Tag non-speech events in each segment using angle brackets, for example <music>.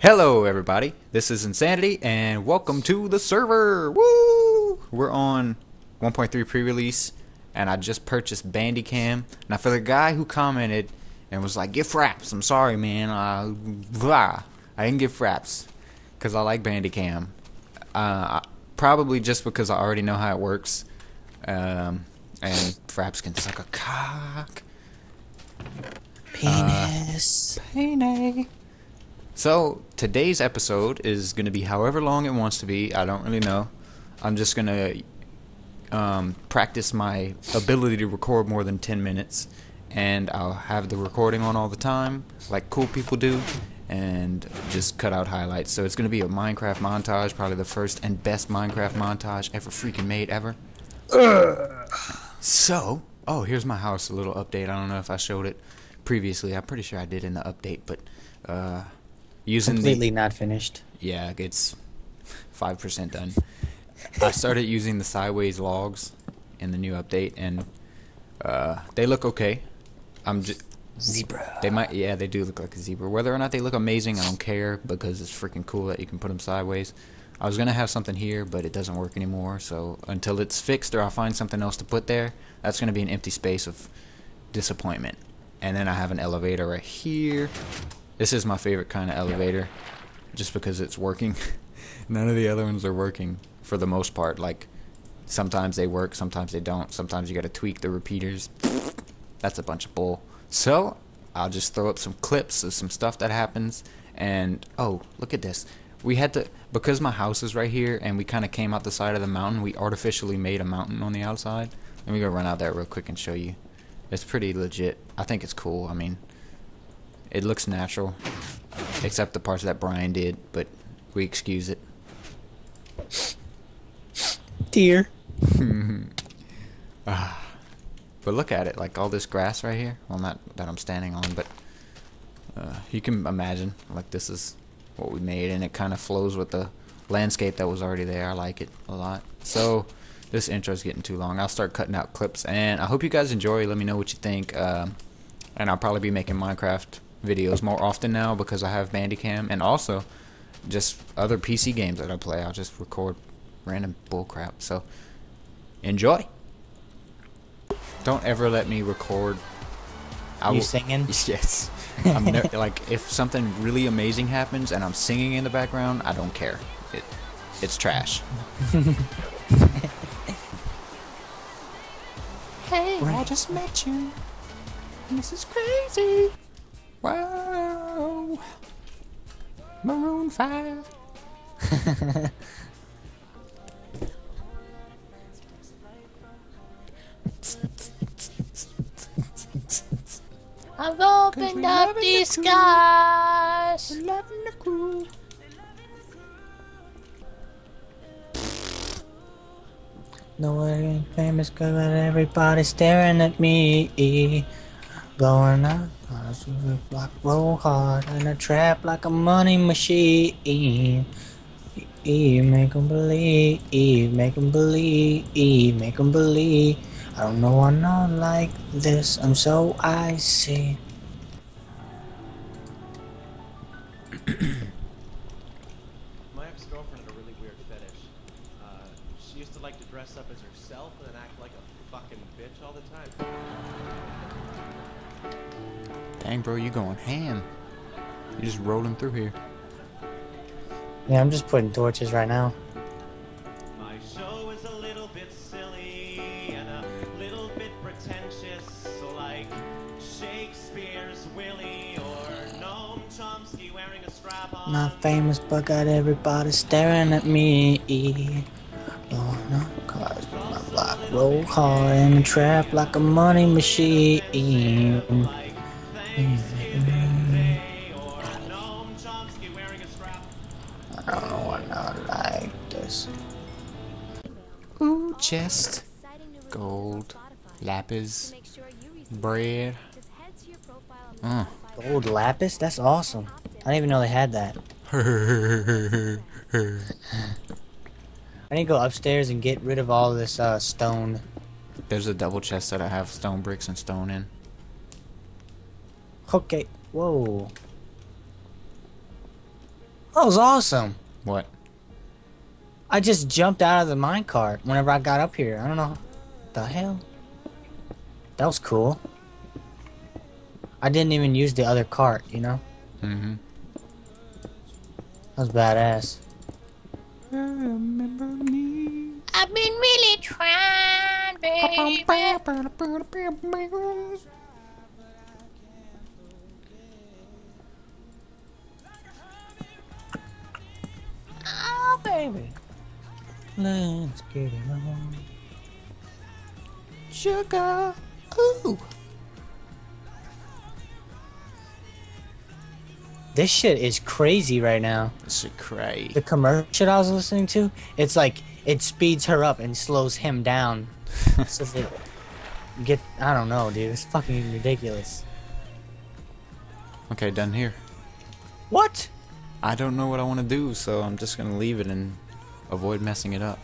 Hello, everybody. This is Insanity, and welcome to the server. Woo! We're on 1.3 pre-release, and I just purchased Bandicam. Now, for the guy who commented and was like, "Get fraps," I'm sorry, man. Uh, blah. I didn't get fraps because I like Bandicam. Uh, probably just because I already know how it works, um, and fraps can suck a cock. Penis. Penis. So today's episode is going to be however long it wants to be. I don't really know. I'm just going to um, practice my ability to record more than 10 minutes, and I'll have the recording on all the time, like cool people do, and just cut out highlights. So it's going to be a Minecraft montage, probably the first and best Minecraft montage ever freaking made ever. So, oh, here's my house. A little update. I don't know if I showed it previously. I'm pretty sure I did in the update, but uh, using Completely the not finished. yeah, it's five percent done. I started using the sideways logs in the new update, and uh, they look okay. I'm just Zebra. they might yeah they do look like a zebra. Whether or not they look amazing, I don't care because it's freaking cool that you can put them sideways. I was gonna have something here, but it doesn't work anymore. So until it's fixed or I find something else to put there, that's gonna be an empty space of disappointment. And then I have an elevator right here. This is my favorite kind of elevator, just because it's working. <laughs> None of the other ones are working for the most part. Like sometimes they work, sometimes they don't. Sometimes you got to tweak the repeaters. <laughs> That's a bunch of bull. So I'll just throw up some clips of some stuff that happens. And oh, look at this. We had to because my house is right here, and we kind of came out the side of the mountain. We artificially made a mountain on the outside. Let me go run out there real quick and show you. It's pretty legit. I think it's cool. I mean, it looks natural, except the parts that Brian did, but we excuse it. Deer. <laughs> But look at it, like all this grass right here. Well, not that I'm standing on, but uh, you can imagine, like this is what we made, and it kind of flows with the landscape that was already there. I like it a lot. So this intro is getting too long. I'll start cutting out clips, and I hope you guys enjoy. Let me know what you think. Um, and I'll probably be making Minecraft videos more often now because I have Bandicam, and also just other PC games that I play. I'll just record random bullcrap. So enjoy. Don't ever let me record. I You singing? <laughs> Yes. I'm <laughs> like if something really amazing happens and I'm singing in the background, I don't care. It, it's trash. <laughs> hey, I just met you. This is crazy. Wow. Maroon Five. I've opened up the skies. Loving the crew. No one ain't famous cause everybody's staring at me. Blowing up, I like roll hard and a trap like a money machine. Make 'em believe, make 'em believe, make 'em believe. I don't know, I'm not like this, I'm so icy. Ham. You just rolling through here. Yeah, I'm just putting torches right now. My show is a little bit silly and a little bit pretentious, like Shakespeare's Willie or Noam Chomsky wearing a strap on. Not famous, but got everybody staring at me. Oh, Blowing up cars with my block, roll hard in a trap like a money machine. Like lapis, bread. Uh. Gold lapis? That's awesome. I didn't even know they had that. <laughs> I need to go upstairs and get rid of all this uh, stone. There's a double chest that I have stone bricks and stone in. Okay. Whoa. That was awesome. What? I just jumped out of the minecart whenever I got up here. I don't know. What the hell? That was cool. I didn't even use the other cart, you know? Mm-hmm. That was badass. Remember me. I've been really trying, baby. Oh, baby. Let's get it on. Sugar. Ooh. This shit is crazy right now. This is crazy. The commercial I was listening to, it's like it speeds her up and slows him down. <laughs> so that get I don't know, dude. It's fucking ridiculous. Okay, done here. What? I don't know what I want to do, so I'm just gonna leave it and avoid messing it up.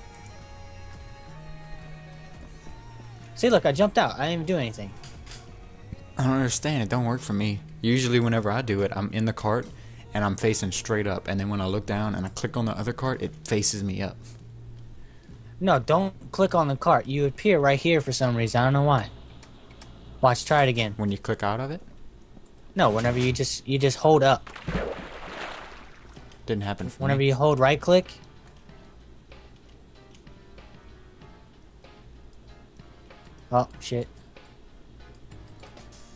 See, look, I jumped out. I didn't even do anything. I don't understand. It don't work for me. Usually, whenever I do it, I'm in the cart and I'm facing straight up, and then when I look down and I click on the other cart, it faces me up. No, don't click on the cart. You appear right here for some reason. I don't know why. Watch, try it again. When you click out of it, No, whenever you just you just hold up. didn't happen for Whenever me. you hold right click. Oh shit.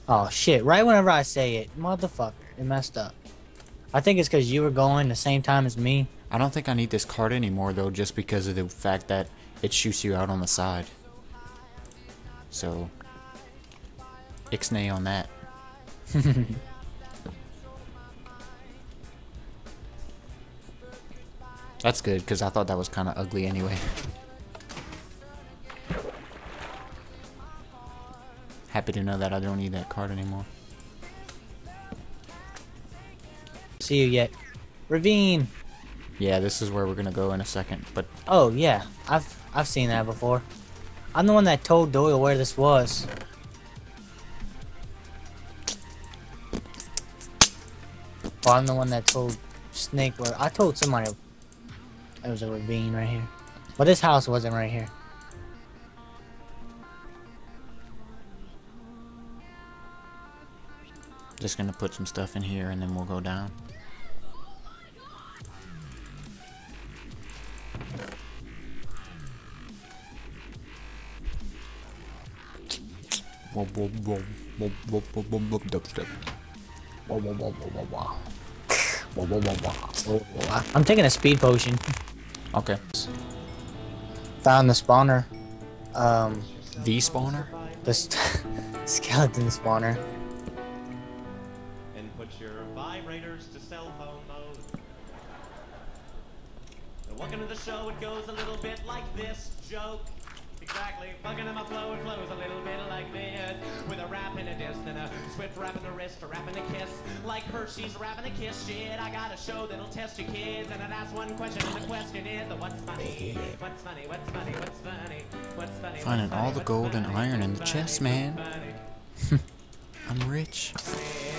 Oh shit, right whenever I say it, motherfucker, it messed up. I think it's because you were going the same time as me. I don't think I need this card anymore though, just because of the fact that it shoots you out on the side. So, ixnay on that. <laughs> That's good because I thought that was kind of ugly anyway. <laughs> Happy to know that I don't need that card anymore. See you yet. Ravine. Yeah, this is where we're gonna go in a second, but Oh yeah, I've I've seen that before. I'm the one that told Doyle where this was. Well, I'm the one that told Snake where I told somebody it was a ravine right here. But this house wasn't right here. Just gonna put some stuff in here and then we'll go down. I'm taking a speed potion. Okay. Found the spawner. Um, The spawner? the st- skeleton spawner. Welcome to the show. It goes a little bit like this joke. Exactly. Fucking in my flow, it flows a little bit like this. With a rap and a diss, and a swift rap and a wrist, a rap and a kiss. Like Hershey's rapping a kiss shit. I got a show that'll test your kids. And I'd ask one question, and the question is, what's funny? What's funny? What's funny? What's funny? What's funny? Finding what's all funny, the gold and iron in the chest, man. I'm rich.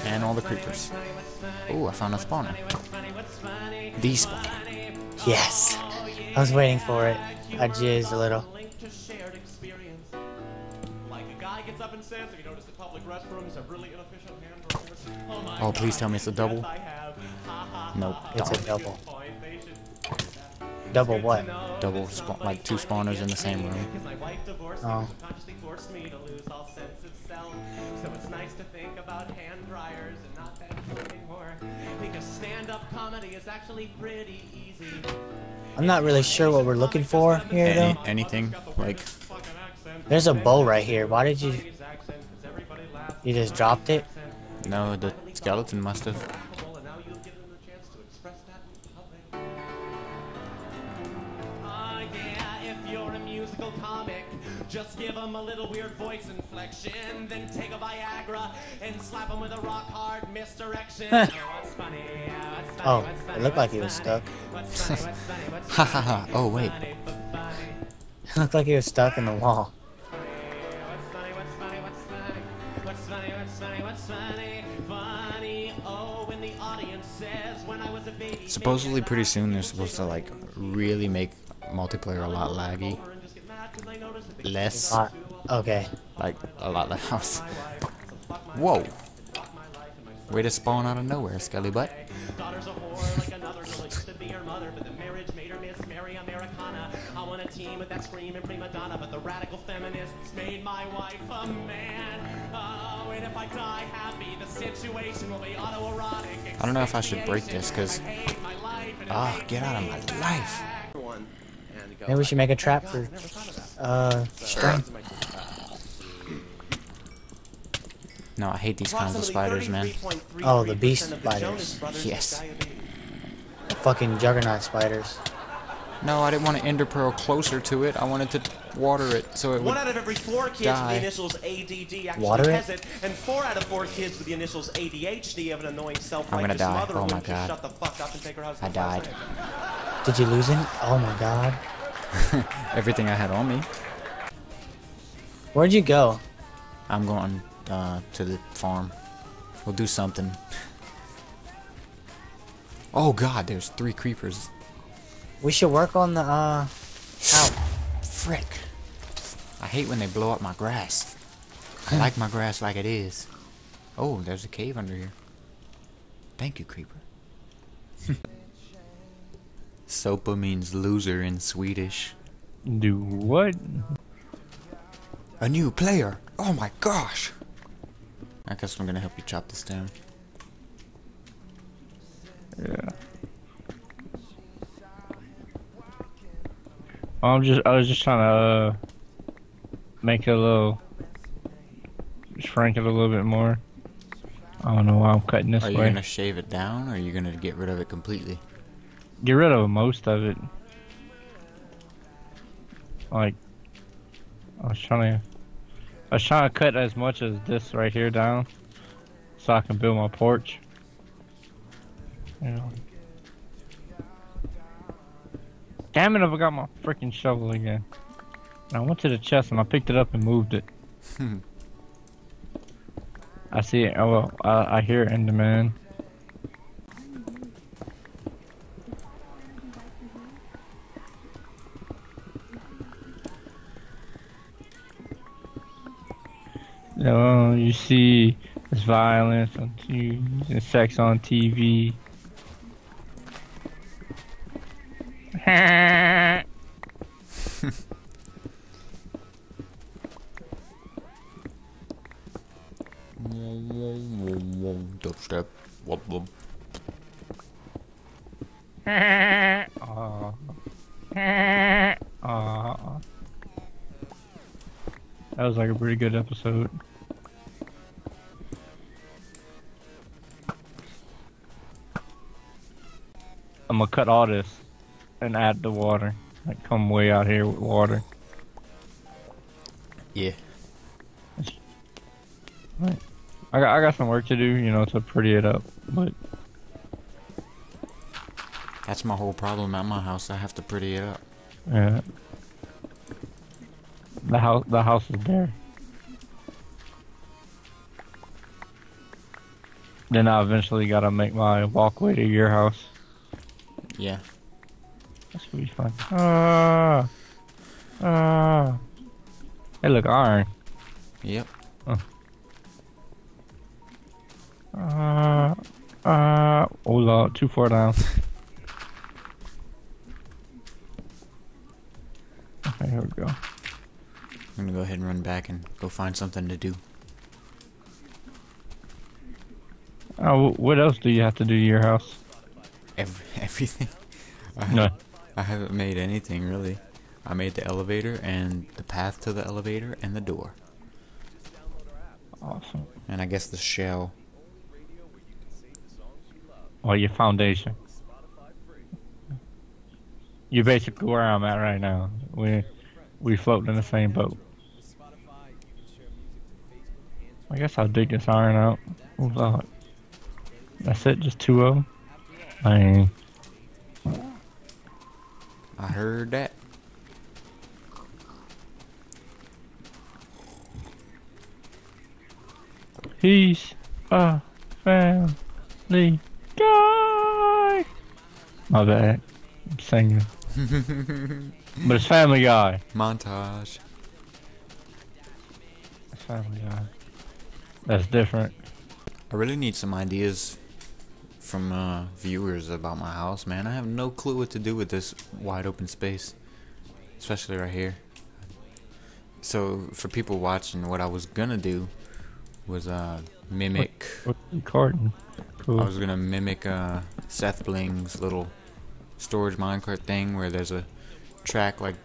And all the creepers. Oh, I found a spawner. The spawner. Yes. I was waiting for it. I jizzed a little. Link to shared experience. Like a guy gets up and says, "Have you noticed that public restrooms have really inefficient hand dryers?" Oh please tell me it's a double. I have. Ha, ha, Nope. It's a double. Double what? Double that spa- like two spawners in the same me, room. 'cause my wife divorced Oh. me, consciously forced me to lose all sense of self. So it's nice to think about hand dryers and not them anymore. Because stand-up comedy is actually pretty easy. I'm not really sure what we're looking for here Any, though. anything like There's a bow right here. Why did you you just dropped it? no, the skeleton must have. Give them a little weird voice inflection, then take a Viagra and slap them with a rock hard misdirection. oh, what's funny? Yeah, what's funny? Oh, it looked like he was stuck. What's funny? What's funny? What's Ha ha ha. Oh wait. funny? Funny. It looked like he was stuck in the wall. What's funny? What's funny? What's funny? What's funny? What's funny? What's funny? Funny. Oh, when the audience says when I was a baby. Supposedly, pretty soon they're supposed to like really make multiplayer a lot laggy. Less, Uh, okay. like a lot less. Whoa! Way to spawn out of nowhere, Scully butt. Daughter's a whore like another girl to be her mother, but the marriage made her Miss Mary Americana. I want a team with that screaming prima donna, but the radical feminists made my wife a man. Oh, and if I die happy, the situation will be autoerotic. I don't know if I should break this, 'cause- Ah, get out of my life! Maybe we should make a trap for uh string. No, I hate these kinds of spiders, man. Oh, the beast spiders. Yes. Fucking juggernaut spiders. No, I didn't want to ender pearl closer to it. I wanted to water it so it One would. out of every four kids Die. with the initials ADD actually Water it? has it, and four out of four kids with the initials ADHD have an annoying self-righteous die. mother Oh who my wouldn't just God. shut the fuck up and take her I died. Did you lose him? Oh my god. <laughs> Everything I had on me. Where'd you go? I'm going uh, to the farm. We'll do something. Oh god, there's three creepers. We should work on the uh out. Frick. I hate when they blow up my grass. I like my grass like it is. Oh, there's a cave under here. Thank you, creeper. <laughs> Sopa means loser in Swedish. Do what? A new player! Oh my gosh! I guess I'm gonna help you chop this down. Yeah. I'm just I was just trying to uh, make it a little shrink it a little bit more. I don't know why I'm cutting this Are you gonna shave it down or are you gonna get rid of it completely? Get rid of most of it. Like I was trying to I was trying to cut as much as this right here down so I can build my porch. You know. Damn it, I forgot my freaking shovel again. And I went to the chest and I picked it up and moved it. <laughs> I see it. Oh, well, I, I hear Enderman. No, you see there's violence on TV, and sex on TV. Dubstep. <laughs> Wub wub. Aw. Aw. That was like a pretty good episode. Cut all this and add the water. Like come way out here with water. Yeah. I got I got some work to do, you know, to pretty it up. But That's my whole problem at my house. I have to pretty it up. yeah. The house the house is there. Then I eventually gotta make my walkway to your house. Yeah. That's gonna be fun. Ah, ah. Hey, look, iron. Yep. Ah, ah. Oh lord, too far down. okay, here we go. I'm gonna go ahead and run back and go find something to do. Oh, what else do you have to do to your house? Every, <laughs> everything. I, No. I haven't made anything really. I made the elevator and the path to the elevator and the door. Awesome. And I guess the shell. Or your foundation. You're basically where I'm at right now. We we float in the same boat. I guess I'll dig this iron out. Oh lord. That's it, just two of them. I mean, I heard that. he's a family guy. My bad. I'm singing. <laughs> but it's Family Guy. Montage. It's Family Guy. That's different. I really need some ideas from uh, viewers about my house, man. I have no clue what to do with this wide open space, especially right here. So for people watching, what I was gonna do was uh, mimic. What's recording? Cool. I was gonna mimic uh, Seth Bling's little storage minecart thing where there's a track like,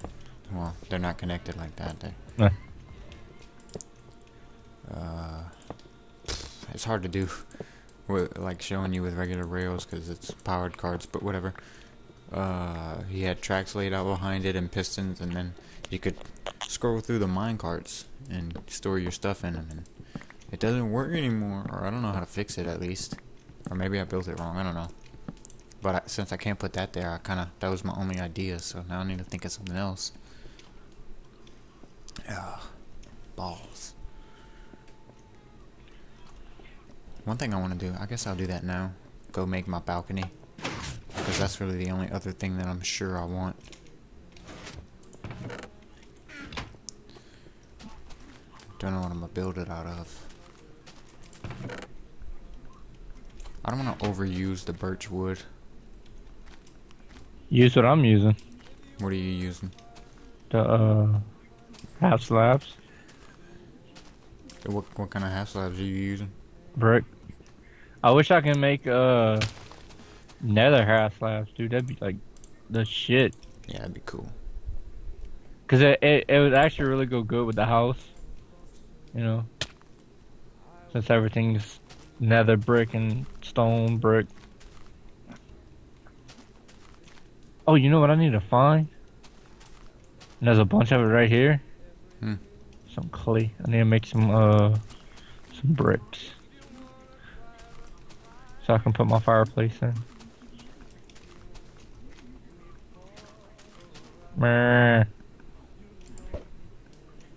well, they're not connected like that. They, Nah. uh, it's hard to do, with, like showing you with regular rails because it's powered carts. But whatever. Uh, he had tracks laid out behind it and pistons, and then you could scroll through the mine carts and store your stuff in them. And it doesn't work anymore, or I don't know how to fix it at least, or maybe I built it wrong. I don't know. But I, since I can't put that there, I kind of that was my only idea. So now I need to think of something else. Yeah, balls. One thing I want to do, I guess I'll do that now. Go make my balcony. Because that's really the only other thing that I'm sure I want. Don't know what I'm gonna build it out of. I don't want to overuse the birch wood. Use what I'm using. What are you using? The uh, half slabs, What what kind of half slabs are you using? Brick. I wish I can make uh, nether half slabs, dude. That'd be like the shit. Yeah, that'd be cool. Cause it, it it would actually really go good with the house. You know, since everything's nether brick and stone brick. Oh, you know what I need to find? And there's a bunch of it right here. Hmm. Some clay. I need to make some uh some bricks. So I can put my fireplace in. Meh.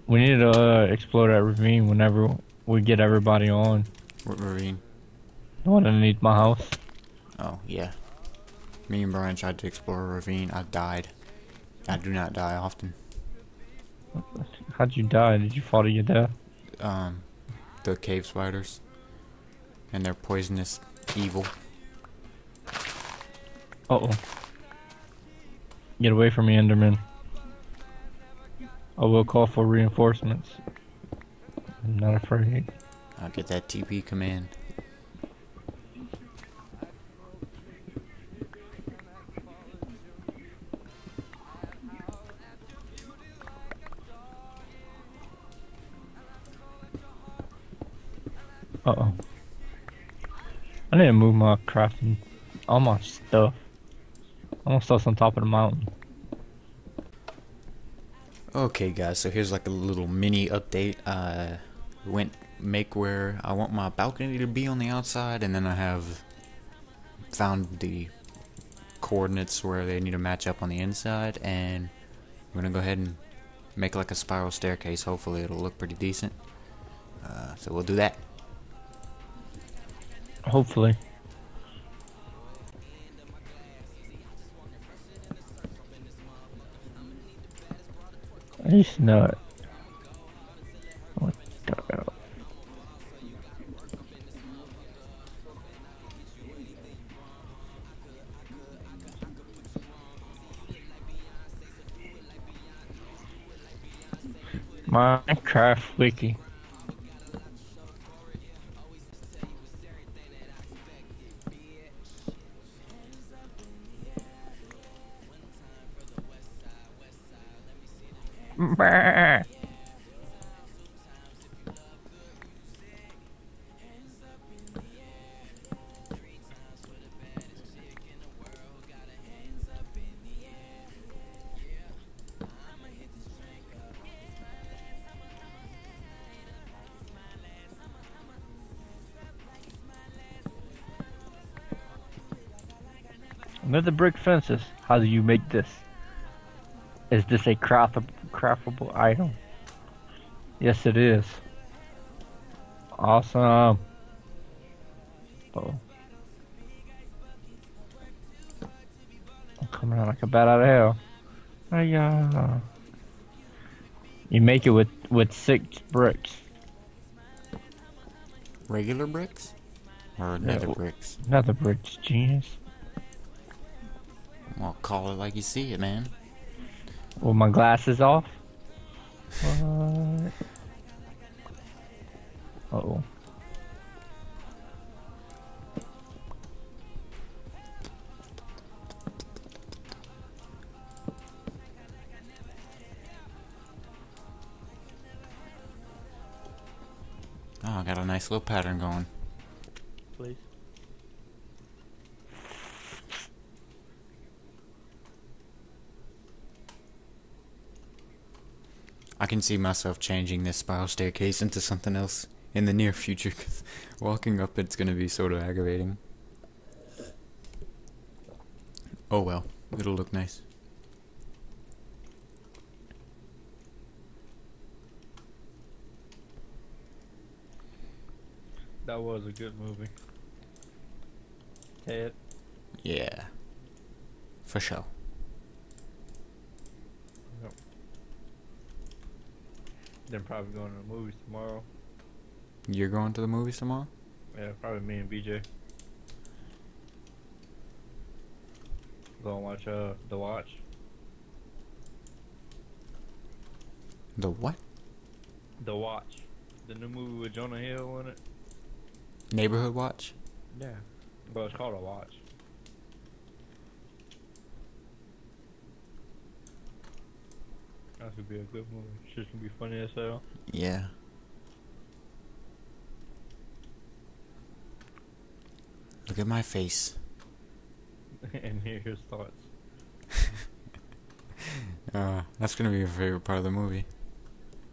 We need to uh, explore that ravine whenever we get everybody on. What ravine? The one underneath my house. Oh yeah. Me and Brian tried to explore a ravine. I died. I do not die often. How'd you die? Did you fall to your death? Um, the cave spiders. And they're poisonous, evil. Uh oh. Get away from me, Enderman. I will call for reinforcements. I'm not afraid. I'll get that TP command. Uh oh. I need to move my crafting, all my stuff. I want stuff on top of the mountain. Okay, guys, so here's like a little mini update. I went make where I want my balcony to be on the outside, and then I have found the coordinates where they need to match up on the inside, and I'm gonna go ahead and make like a spiral staircase. Hopefully, it'll look pretty decent. Uh, so we'll do that. Hopefully. He's not. What the hell? Minecraft wiki. Another brick fences. How do you make this? Is this a craft craftable item? Yes, it is. Awesome. Oh. Coming out like a bat out of hell. Yeah. You make it with with six bricks. Regular bricks? Or nether w- bricks? Another bricks, genius. Well, call it like you see it, man. With my glasses off. <sighs> What? Uh oh. Oh, I got a nice little pattern going. Please. I can see myself changing this spiral staircase into something else in the near future because walking up it's going to be sort of aggravating. Oh well, it'll look nice. That was a good movie. Ted. Yeah. For sure. Then probably going to the movies tomorrow. You're going to the movies tomorrow? Yeah, probably me and BJ. Go and watch uh The Watch. The what? The Watch. The new movie with Jonah Hill in it. Neighborhood Watch? Yeah. But it's called a watch. That's gonna be a good movie. Shit's gonna be funny as hell. Yeah. Look at my face. <laughs> and hear his thoughts. <laughs> Uh, that's gonna be your favorite part of the movie.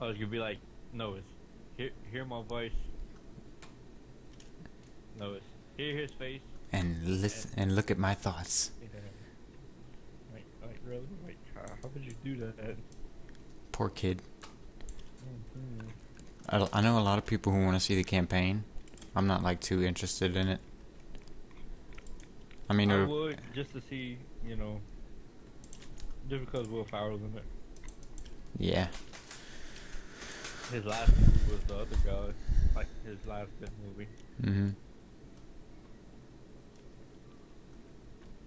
Oh, it's gonna be like, no, it's hear, hear my voice. No, it's hear his face. And listen and look at my thoughts. Yeah. Like, like really? Like, how, how would you do that? Poor kid. Mhm. I, I know a lot of people who want to see the campaign. I'm not like too interested in it. I mean, I would just to see, you know, just because Will Ferrell's in it. yeah. His last movie was the other guy, like his last good movie, hmm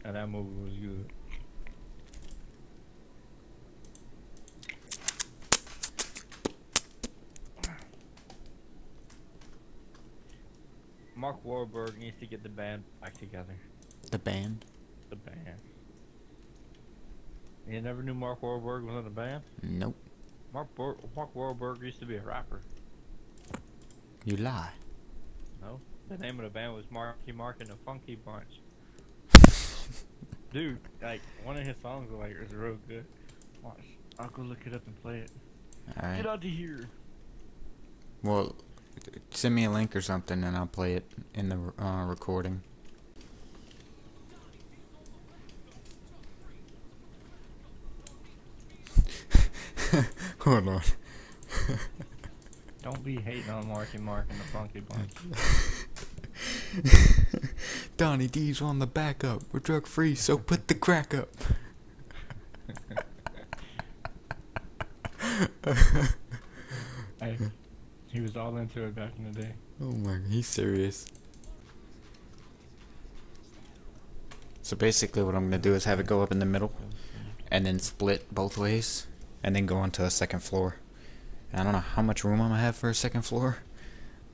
and that movie was good. Mark Wahlberg needs to get the band back together. The band? The band. You never knew Mark Wahlberg was in the band? Nope. Mark Mark Wahlberg used to be a rapper. You lie. No, the name of the band was Marky Mark and the Funky Bunch. <laughs> Dude, like one of his songs, like is real good. Watch, I'll go look it up and play it. All right. Get out of here. Well, send me a link or something, and I'll play it in the uh, recording. <laughs> Hold on. <laughs> Don't be hating on Marky Mark and the Funky Bunch. <laughs> Donnie D's on the backup. We're drug free, so put the crack up. hey, he was all into it back in the day. Oh my, he's serious. So basically, what I'm gonna do is have it go up in the middle, and then split both ways, and then go onto a second floor. And I don't know how much room I'm gonna have for a second floor,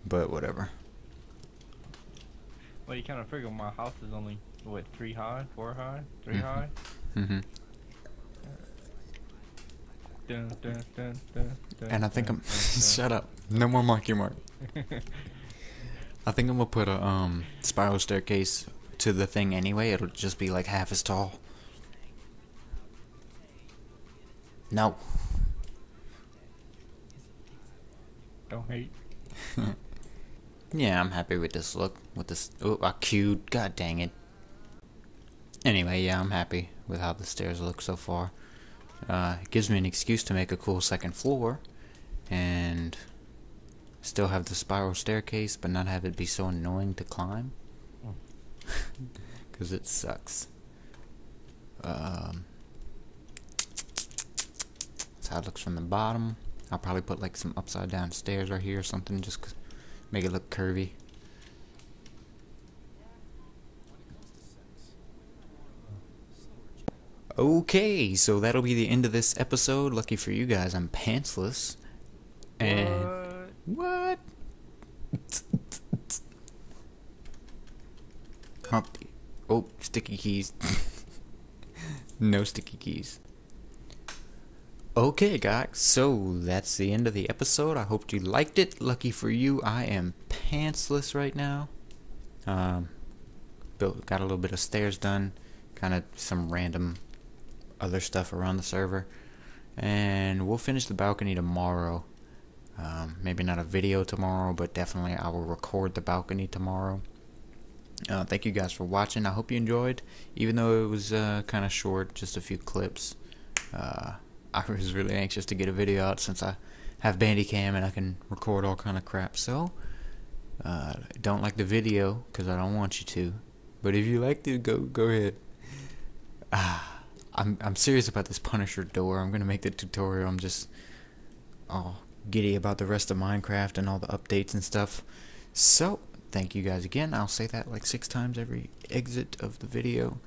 but whatever. Well, you kind of figure my house is only what three high, four high, 3 Mhm. high. hmm dun, dun, And I think I'm. <laughs> shut up. No more Marky Mark. <laughs> I think I'm gonna put a um spiral staircase to the thing anyway. It'll just be like half as tall. No. Don't hate. <laughs> Yeah, I'm happy with this look. With this, oh, I queued. God dang it. Anyway, yeah, I'm happy with how the stairs look so far. Uh, gives me an excuse to make a cool second floor, and still have the spiral staircase, but not have it be so annoying to climb. <laughs> Cause it sucks. Um, that's how it looks from the bottom. I'll probably put like some upside down stairs right here or something, just make it look curvy. Okay, so that'll be the end of this episode. Lucky for you guys, I'm pantsless. And what? <laughs> Humpty. Oh, sticky keys. <laughs> no sticky keys. Okay, guys, so that's the end of the episode. I hope you liked it. Lucky for you, I am pantsless right now. Um, built, got a little bit of stairs done, kind of some random other stuff around the server, and we'll finish the balcony tomorrow. Um, maybe not a video tomorrow, but definitely I will record the balcony tomorrow. Uh, thank you guys for watching. I hope you enjoyed, even though it was uh, kind of short, just a few clips. Uh, I was really anxious to get a video out since I have Bandicam and I can record all kind of crap. So, uh, don't like the video because I don't want you to, but if you liked it, go go ahead. Ah, I'm I'm serious about this Punisher door. I'm gonna make the tutorial. I'm just all giddy about the rest of Minecraft and all the updates and stuff. So, thank you guys again. I'll say that like six times every exit of the video.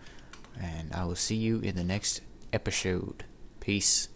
And I will see you in the next episode. Peace.